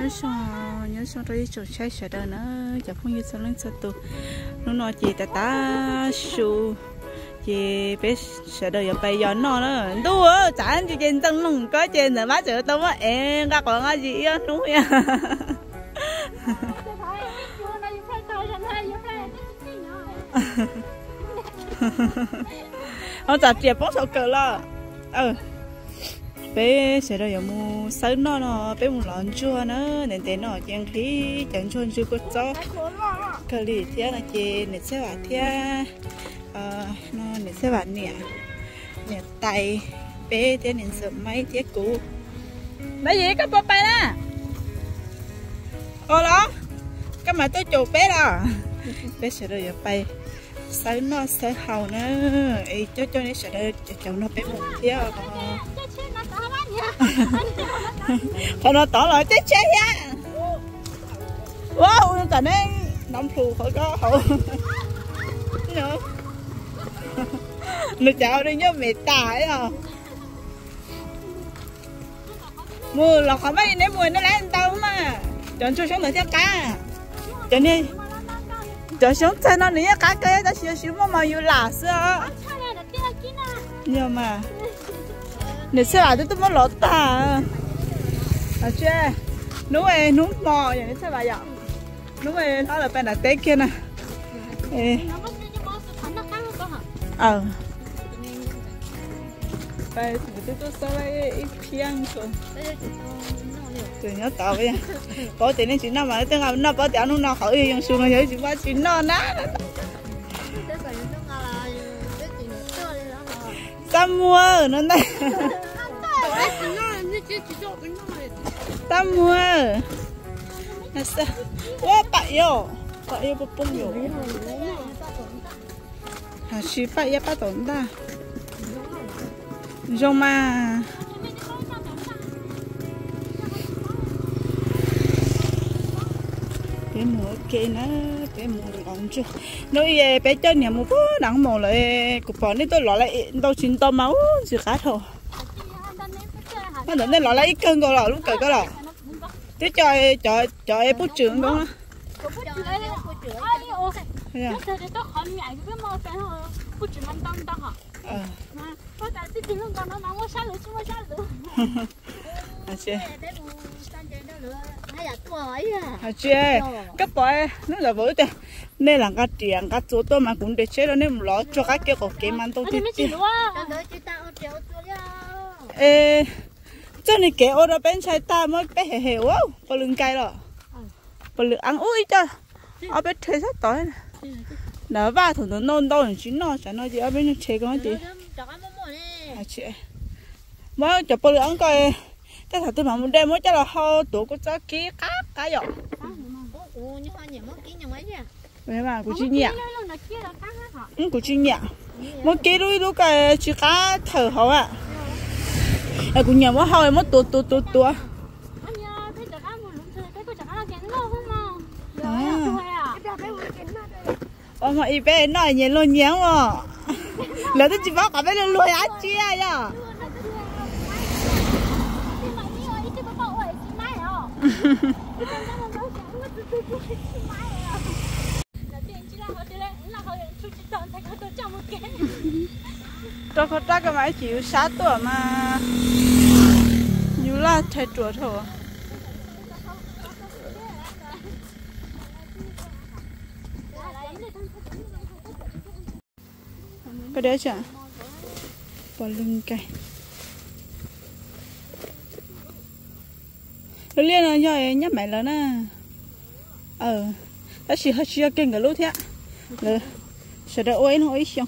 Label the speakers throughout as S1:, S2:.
S1: nhớ xong nhớ xong rồi chỗ chạy sợ đời nữa chả không như sao lên sao tụ nó nói chị ta ta su chị biết sợ đời giờ bây giờ nó nó đủ ơ chả chị trên tân lùng có trên là má chở tao mà em các con cái gì á núi à họ chặt chẹp bóng sầu cờ là ừ bé sẽ đâu mu sớm nó nó bé mu lon chua nữa nên thế nó chẳng khí chẳng chua có cho cái gì thế là chị nên sẽ bảo thế ờ nó nên sẽ bảo nè nè tay. Bé thế nên sợ mấy thế cũ. Mấy gì? Các bố bay nè ô đó cái mà tôi chụp bé đó. Bé sẽ đâu bay. Sớm nó sẽ hầu nữa ấy cho cho nó sẽ cho nó bé một thế thôi nó tỏ lại chết chết nha wow nó tại nên nóng phù khỏi có hậu. Nữa nó chào đi nhớ mẹ tài à. Mưa là khỏi mấy nếu mùi nó lấy tao mà. Chọn cho xuống nữa theo cá. Cho nên cho xuống chơi nó nữa cá cái đó xíu xíu mà mà yêu lạ sao nhưng mà nè xe lại tôi mới lọt ta à chứ nú ê nú mò vậy nè xe lại vậy nú ê nó là bên là tết kia nè ê ờ đây thì tôi tôi sao lại ít phiang rồi từ nhớ tao giờ bỏ tiền nên chỉ năm mà tiếng nào nó bỏ tiền nó nào khỏi dùng xuống rồi chỉ ba chín nó nát ta mua nó đây ta mua sao quá bậy yo bậy yo bông bông yo hả chị bậy ya bắp ta. Rong mà bé mùa kê nó bé mùa lòng chưa nói bé chân nhà mua bố nặng mùa lại cục bỏ nên tôi lọ lại đâu chín to máu gì cá thôi nó đừng nên lọ lại ít cân coi lọ lúc cởi coi lọ thế cho cho em bút trưởng đó Thấy à? Ờ. À chị. À chị, cái bói nó là với thế. Nên là cái tiền cái chỗ tôi mà cũng để chế đó nên lọ cho cái kia của cái man tôi đi. Ê, cho nên cái ô đó bên trái ta mới bé hề hề wow, có lưng cay rồi. Có lưng ăn ui cho. Ở bên thế rất tối. Đó ba thằng nó nôn đâu chỉ nó chả nói gì ở bên chế con gì. À chị. Mới chụp bự ăn coi. Cái thằng tôi mà muốn đem mới cho là ho tụ có cho ký cá cá dọ. Vậy mà của chị nhẹ. Ừ của chị nhẹ. Mới ký đuôi đuôi cái chị cá thở hậu à. À của nhà mới ho mới tụ tụ tụ tụ. Ôi mà y bé nói nhiều luôn nhớ mà. Lỡ tôi chỉ bảo cả bé luôn luôn á chia à. Tôi có ta cái máy chịu sát tuổi mà như là thay chuột thôi. cái đấy chả bỏ lưng cây nó liên là do nhấp mày lớn à ờ ta chỉ hơi chưa kinh cái lúc thế rồi sẽ đỡ ôi, nó ôi xong.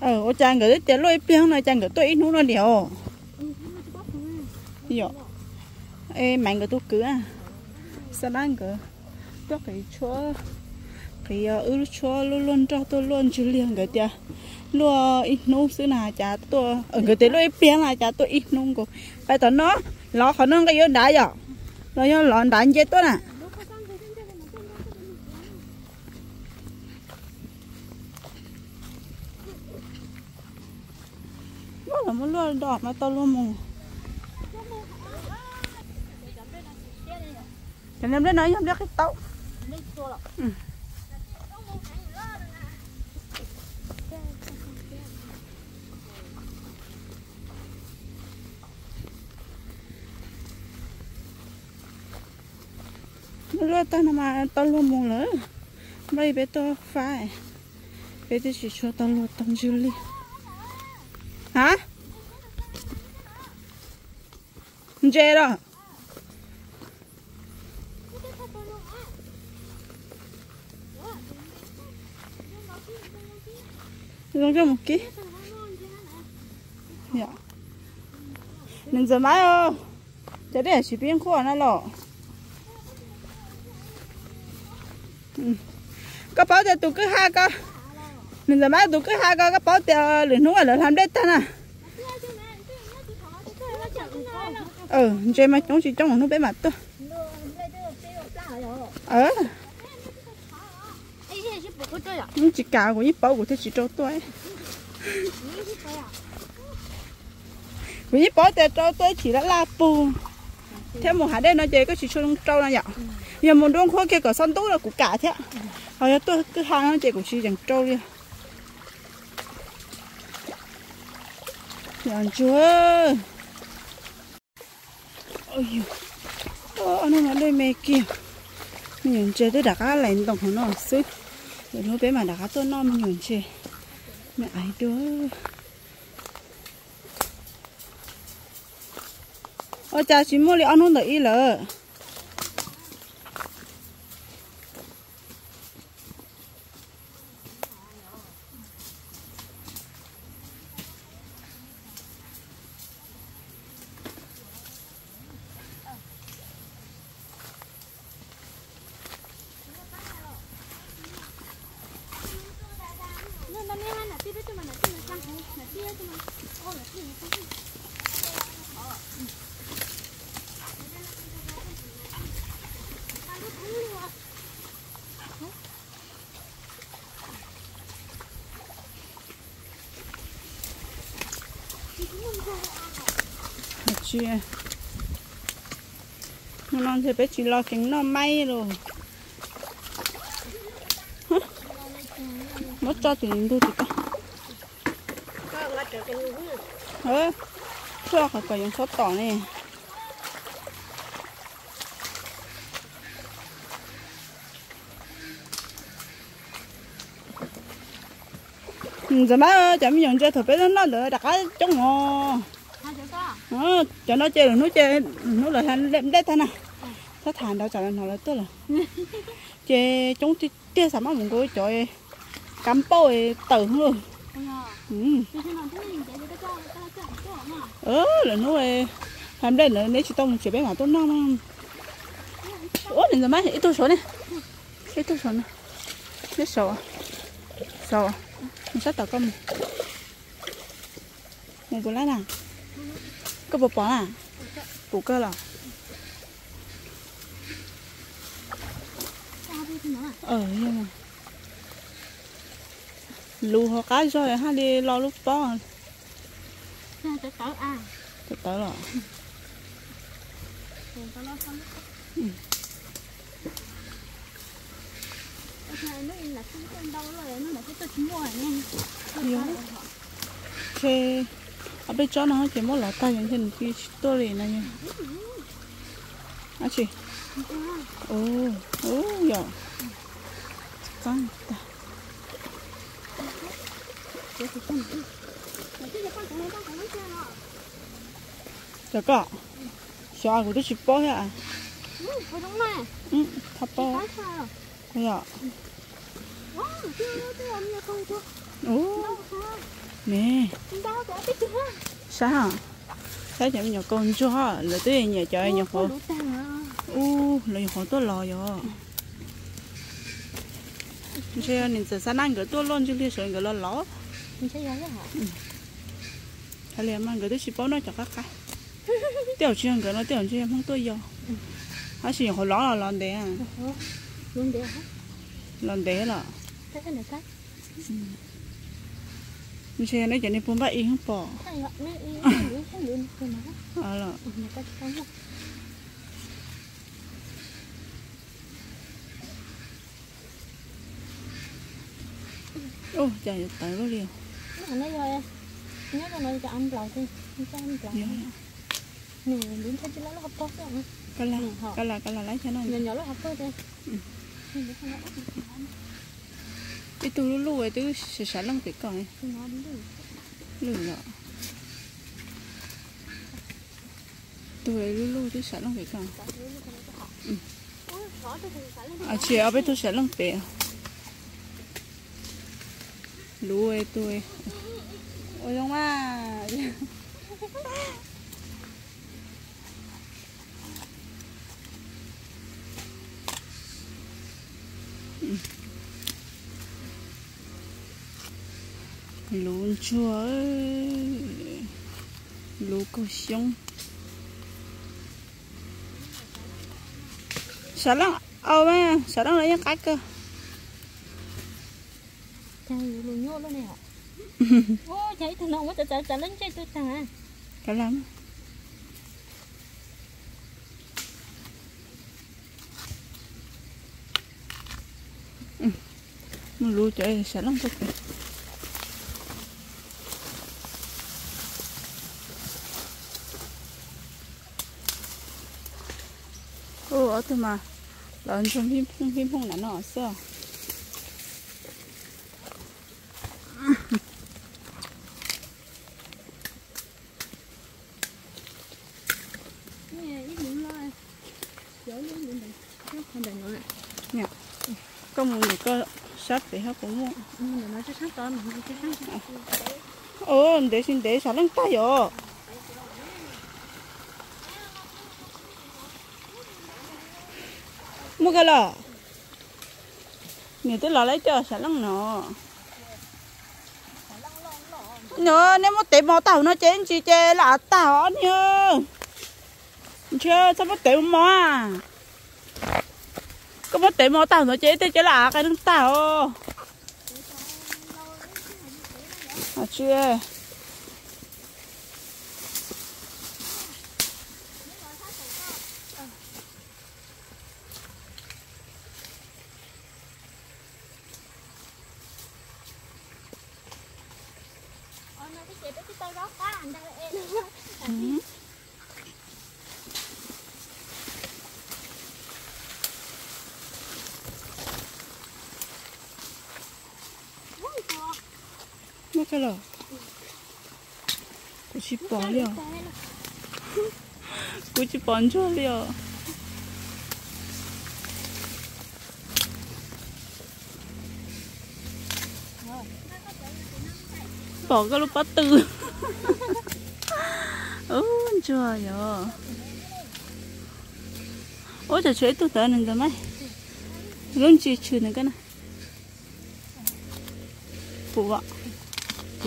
S1: Ờ ô chàng cái tiền lôi piang này, chàng cái tôi ít nó nó điều yo ê mạnh cái tôi cứ à. Sao đang cái tôi cái chúa cái ờ, ư chúa luôn luôn cho tôi luôn chú liền cái tia luôn ít nung xứ nào chả tôi ở cái tế luôn biến là chả tôi ít nung cô. Bây giờ nó lo khả năng cái yếu đá rồi nó yếu lọn đá chết tôi nè là muốn luôn đỏ mà to luôn mù cho nên đến nói không biết cái tàu ừ. Nó ta nằm mà tao luôn mù nữa bây bé tao phải. Bây giờ chỉ cho ta luôn tao dư li hả? Dê đó. Dùng cho một ký. Dạ. Nên giờ mai ô. Chả để chỉ biến khổ nó lọ. Có bảo cho tụi cứ hai con. Mình giờ má tụi cứ hai con Có bảo cho lửa nung là lửa làm đất ta nè Ừ, chơi mà chúng chỉ trong nó bé mặt tôi Ờ. Nhưng chỉ cả của những bảo của thế chỉ trâu tôi của những bao thế trâu tôi chỉ là la bù theo một hạt đây nó chơi có chỉ cho trâu là nhở giờ một đống khối kia cả sân tú là cũng cả thế hồi tôi cứ hàng nó chơi cũng chỉ chẳng trâu đi. Nhận chưa ôi ôi nó đây mẹ kia mình chơi tới đã cá lạnh đồng nó? Sức rồi nó bé mà đã tôi nó mình nhổn chơi, mẹ ấy đứa ôi cha chỉ mua li ăn không được ít chị nó non thì bé chỉ lo kính nó may rồi. Mất cho thì tôi thì con ơ, cho khỏi phải dùng sốt tỏ này. Giờ má chậm dùng chơi thử bé nó lỡ đặt cái trong ngò ờ cho nó chơi nó chơi nó là thành đẹp đẹp thân à nó thành đâu chả nó là tốt là. Chơi chúng chơi chơi mà muốn coi chơi cắm bôi tử luôn. Ừ. Ờ là nó về làm đây là nếu chỉ tông chỉ bé mà tốt non. Ủa nên giờ má ít tôi số này ít tôi số này ít số à? Số mình sẽ công một bữa lá nào có bột bò à? Bột cơ là ờ nhưng mà lù họ cái rồi ha đi lo lúc bò.
S2: Tới tới à
S1: tới tới rồi.
S2: Ừ. nó nó
S1: à bây giờ nó chỉ mỗi là tay những hình cái story này nha à chị. Ô ô giờ con ta. Chả có. Sao của tôi chỉ bỏ hả? Ừ thắp bỏ bây giờ ồ nè. Sao? Sao chẳng nhỏ con cho là tới nhà chơi nhà phố. u là nhỏ tôi lò rồi chứ nên giờ sáng ăn cái tôi luôn chứ liên sợi cái lo ló hay là mang cái tôi chỉ bao nó cho các cái. Tiểu chuyện cái nó tiểu chuyện không tôi vô. Hay chỉ họ ló là lon đế à.
S2: Đế hả?
S1: Lon đế là
S2: cái này cái
S1: mình sẽ nói cho nên bốn bảy không? Bỏ ờ là
S3: không
S1: ô trời tới đó liền
S3: nó này rồi nhớ là nó cho ăn lẩu đi. Cho ăn lẩu
S1: dạ.
S3: Nè nó hấp tốt rồi
S1: cái là
S3: Ừ,
S1: cái là cái là lấy cho nó.
S3: Nhỏ nhỏ nó hấp tốt rồi
S1: cái tu lulu ấy tu sẽ sẽ lăng cái con ấy.
S3: Nó đi
S1: lọ tôi ấy lulu tu sẽ lăng cái con ừ. à chị ở bên tu sẽ lăng bể à. lú ấy tu ấy ôi, ông à. Lún chua ơi. Lú cầu xong sao lắm. Ô mà sao lắm lấy cái cơ.
S3: Chạy lùi nhô luôn này hả ô chạy thằng nào mà chạy chạy lên chạy tôi thằng à
S1: cái lắm mà lú chạy sao lắm thật khó thôi mà lớn trong phim phim phim không là nó
S3: sợ Dạ.
S1: Có một người có sát thì hết cũng
S3: Ừ, nó sẽ sát đó, mình sẽ sắp.
S1: Ồ, ờ, để xin để sao lăng tay rồi. mua cái lọ nhiều tới lọ lấy cho xả lăng nọ. Nhớ nếu mà tế mò tàu nó chết chị chê là tàu nhớ. Chưa sao mất tế mò à? Có mất tế mò tàu nó chết thì chế là cái đứng tàu. À chưa 말려. 굳이 반절려. 버거로 빠뜨. 오, 좋아요. 어제 저희도 다는데 말. 런치 주는 거나. 보아.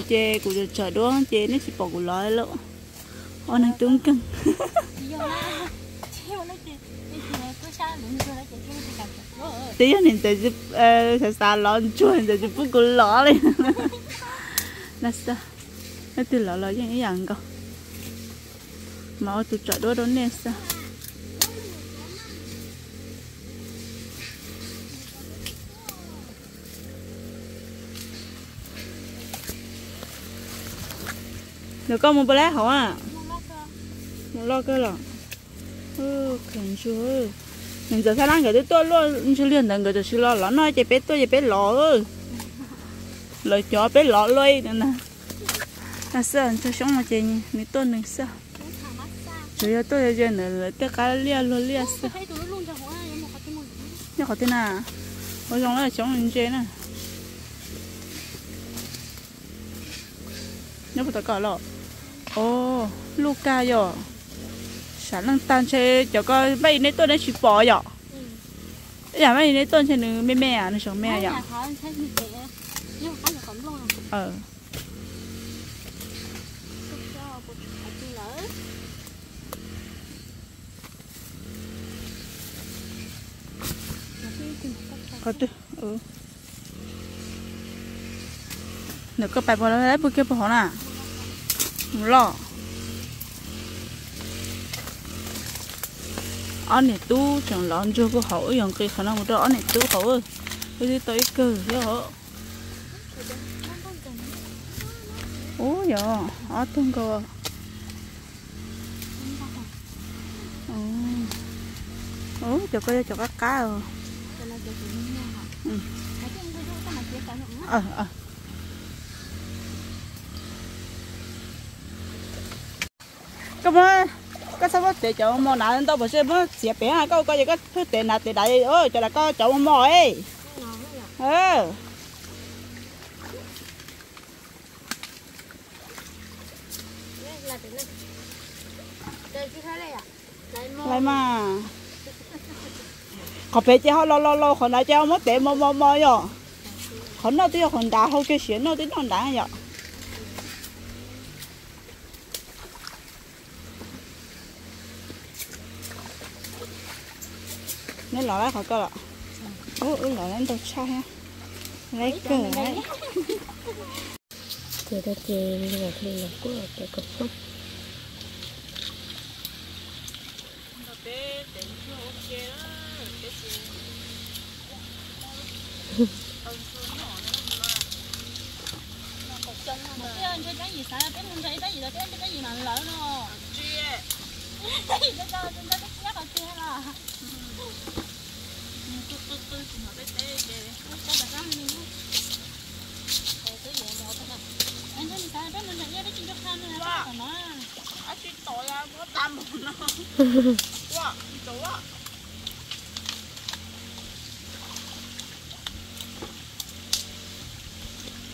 S1: chị chê cụ giờ chờ đua chê nó chỉ bỏ cụ lói lộ ô nàng tướng cưng tí anh em tới giúp sẽ xa lon chua anh tới giúp cụ ló lên là sao nó từ ló ló như vậy anh cơ mà tôi chờ đua đó nè sao được con một bữa hả? À một lo cơ là ừ cần chưa mình giờ sao đang cái tôi luôn. Chưa liền đừng cái chưa lo lỏ nói chỉ biết tôi chỉ biết lỏ ơi. Lời cho biết lỏ lôi nè nè. Là sao cho sống mà chị mình tôi đừng sao rồi tôi giờ nữa tất cả lia luôn lia
S3: nó hổ có mùi
S1: nhớ có thế nào? Ở trong đó là sống mình chơi nè. Nhớ phải có lọ ô Luca rồi sáng lăng tan chơi cho có mấy nấy tôi đã chỉ bỏ rồi dạ mấy nấy tôi chơi nữa mẹ mẹ à nó sống mẹ rồi ờ. Có tư ừ. Nếu có bài bỏ lấy bữa kia bỏ nè lọ. Anh này tu chẳng lon cho có hậu dùng cái khả năng một anh này tu hậu ơi. Cái gì tới cơ chứ hậu ủa giờ ở tung cơ. Ủa cho coi cho các cá rồi ừ. Ờ ờ cái mà cái sao mà để cho mò nào đâu mà xem mà xẻ bé hai câu coi gì cái thứ tiền nào tiền đại ơi cho là có chỗ mò ấy. Ờ lại mà. Có phải chứ, họ lo lo lo còn lại cho mất tiền mò mò mò rồi còn nó tiêu còn đá không cái chuyện nó tới nó đá vậy nên lọ lại khỏi cơ lọ ủa ủa lọ lên đâu cha ha? Lấy cờ đấy
S2: từ đó chè là thì là của cái cục phúc.
S3: Cái gì? Sao? Cái chơi cái gì? Đó? Cái cái gì mà lỡ nó cái gì cho cho cho cái nhắc ở kia là tôi tôi tôi chỉ nói cái cái cái cái cái cái gì nữa cái cái gì mà cái anh thấy sao cái mình nhận cái chuyện cho khăn này là cái nó
S1: à chị tội à có tam một nó wow tội quá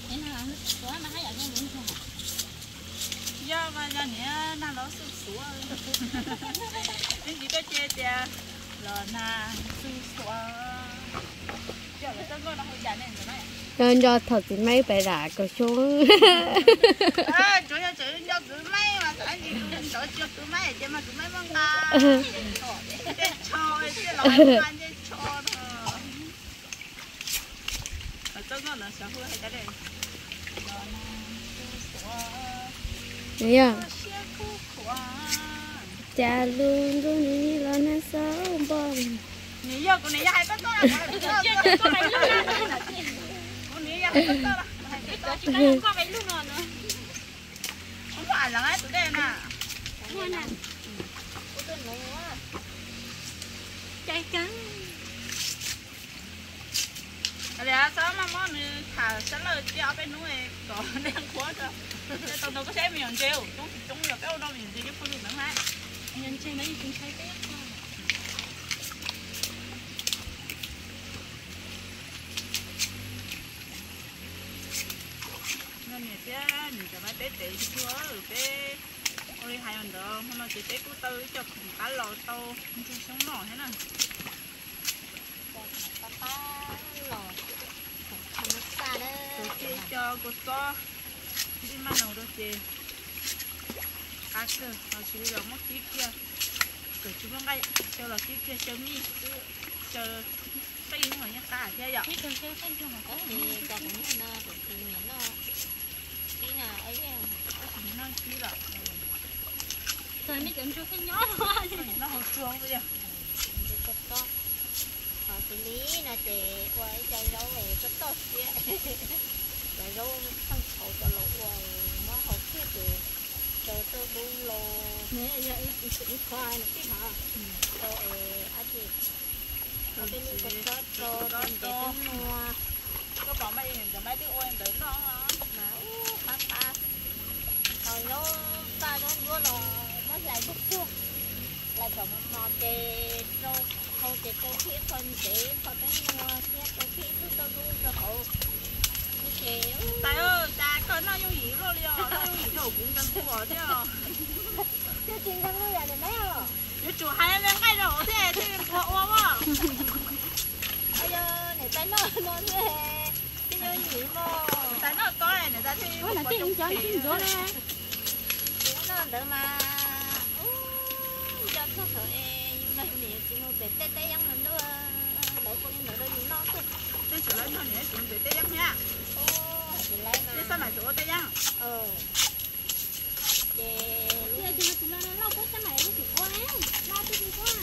S3: thế nào có mà hay ở trong mình không
S1: mà giờ nè nó nó sụp sụp cái gì cái chơi chơi là na sụp sụp giờ cái chân nó hơi dài này rồi đấy.
S2: Nên cho thật thì mấy bể rạ có xuống.
S1: À chủ yếu chủ yếu cho cứ mấy mà tại gì cũng cho cho cứ mấy chứ mà cứ mấy mong ta cái cho cái lẩu ăn cái cho thôi ở chân nó nó sẽ hơi hay cái đấy na khô khoan
S2: cha luôn luôn như là nó xấu bông
S1: Nị giờ nị giờ hay bắt
S3: mấy lúc nữa
S1: của nị giờ hay bắt là
S3: có chỉ có mấy lúc nữa nữa
S1: không phải là cái tụi à.
S3: Mua nè. Chạy cắn
S1: dạ sao mà món thả sẵn là cho bên núi có đen quá rồi tao đâu có xếp mình kêu chúng chúng là cái đâu mình gì cái phương nữa ha
S3: nhân trên đấy chúng thấy cái
S1: nên mình sẽ mình sẽ phải tết chứ chưa, rồi tết ôi hai lần đó. Hôm nay chỉ tết cú tôi cho
S2: cá lò tàu không sống nổi thế
S1: nào. Chị cho cô có đi mang nấu được chị. Cá cơ họ chú rồi mất tí kia. Rồi chú bằng ngay cho là tí kia cho mi. Cho tay nó nhá cá thế vậy
S3: cái từ cái cái trong mà có
S2: thì cho cũng như nó cũng thì nó cái nào ấy
S1: nó chỉ là
S3: rồi mới chọn cho cái nhỏ thôi
S1: nó hồi xuông bây giờ.
S2: Có to họ xử lý là để quay chạy rau về có to kia rau không khẩu cho lỗ rồi nó hậu kia cho tôi bu lô
S3: nè giờ ít ít khoai là cái hả
S2: cho ăn gì cho bên này có to to để cho mua
S1: có bỏ mày cho mấy đứa ôi đến nó
S2: máu ba ba còn nó ta nó đua là nó lại bút chuông lại còn mò chè rau không chè câu thiết con để có cái mua thiết câu thiết cứ tôi đu cho hậu
S1: tại ơi cha con nó yêu gì rồi đi nó yêu gì đâu cũng cần của chứ
S2: cái chuyện đang nuôi là này mấy à?
S1: Nếu chủ hai bên ngay rồi thế thì khó quá
S2: bây giờ này tay nó nó thế cái như gì mà.
S1: Tại nó có này người ta thì
S3: có là cái cho cái rửa ra.
S2: Nó đỡ mà. Cho nó thở nhưng mà nhiều chỉ một để tê tê giống mình đó mỗi cô lên ở đây dùng non
S1: không tôi chỉ lấy non nhé chúng tay giang nha. Thế sao lại chỗ tay giang
S2: ờ. Để
S3: bây giờ chúng tôi nó lâu quá. Cái này dạ. ờ, nó chỉ quá lo cho đi quá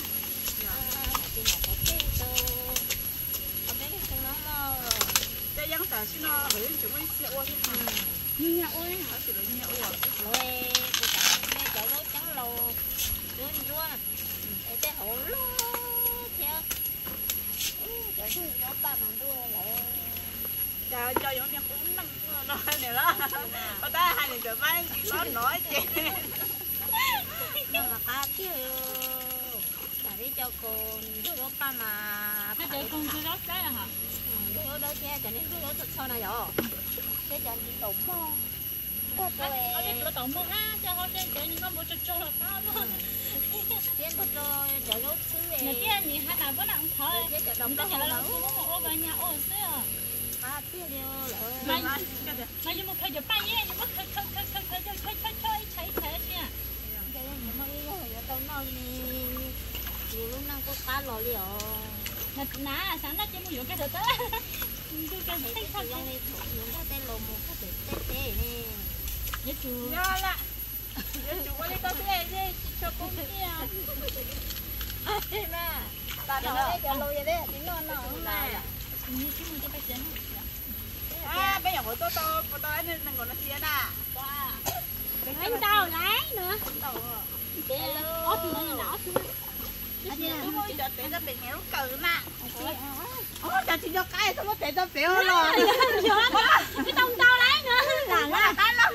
S1: tay giang tại xin nó bởi chúng tôi sẽ ô chứ
S3: như nhà ô
S1: ấy chỉ lấy nhà ô
S2: rồi cô cả mẹ cháu nó trắng lầu. Đứa rua để tay hổ luôn
S1: trời cho giống như cũng năng nói này đó. Có ta hai này bán chỉ có nói chị.
S2: Nhưng mà cá tiêu là đi cho con đứa đó ba mà.
S3: Cái để con chưa đó cái hả?
S2: Đứa đó che cho nên đứa đó sau này rồi. Cái cho đi tụng mò có tôi
S3: ở đây cửa tổng mua ha cho họ chơi chơi những con mua cho cho là luôn
S2: tiến của tôi cho lúc xứ
S3: nhà
S2: về
S3: kia thì hai bà vẫn nặng thôi
S2: cái cho
S3: đồng
S2: đó
S3: một ô vào nhà ô xưa
S2: cá
S1: mà
S3: mà nhưng mà giờ bay nhé nhưng mà khơi khơi khơi khơi khơi khơi khơi khơi khơi chạy chạy nha
S2: cái này mà đi rồi tao nói lúc nào có cá lò liệu
S3: nè nà sáng nay chỉ mua cái đó cứ cái
S2: thì
S3: thích
S2: cái
S3: thật
S2: cái này thuộc những cái tên lò một cái
S3: Nhất chú.
S1: Đó là. Nhất chú có lấy con thứ này đi, cho con kia.
S2: Ai mà.
S1: Bà
S2: nó đây cho lôi vậy đấy, tính non nó mà.
S3: Nhất chú mình cho bác chén.
S1: À, bây giờ mỗi tô tô, tô tô ấy nên còn nó chia nà. Qua.
S3: Anh tao lái nữa.
S1: Tao.
S3: Hello. Ốp nữa nó nữa.
S1: Ôi, trời, tệ ra bệnh héo cử mà. Ôi, trời, chị cho cái, sao nó tệ ra bệnh rồi.
S3: Cái tông tao lấy nữa.
S2: Là,
S1: là, tao lắm.